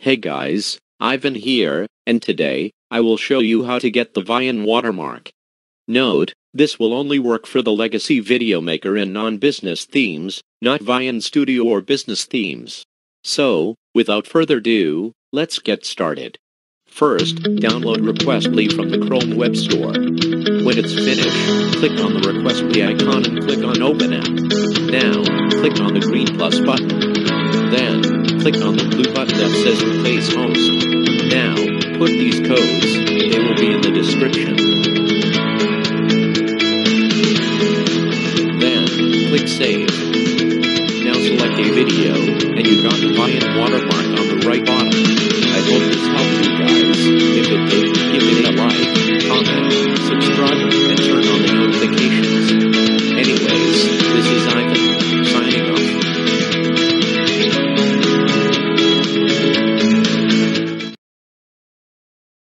Hey guys, Ivan here, and today, I will show you how to get the Vyond watermark. Note, this will only work for the legacy video maker and non-business themes, not Vyond Studio or business themes. So, without further ado, let's get started. First, download Requestly from the Chrome Web Store. When it's finished, click on the Requestly icon and click on Open App. Now, click on the green plus button. Click on the blue button that says Replace Host. Now, put these codes, they will be in the description. Then, click Save. Now select a video, and you've got the Vyond watermark on the right bottom.